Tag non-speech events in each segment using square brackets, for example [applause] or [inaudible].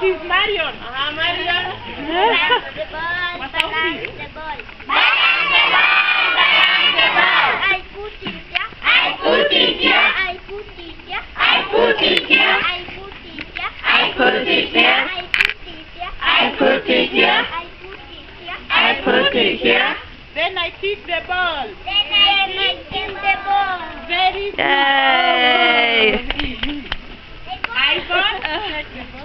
she's Marion. Aha, Marion. Basketball. Basketball. Basketball. Ay, The ball. Then I kick the ball. Then I kick the ball.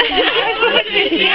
Yeah. [laughs]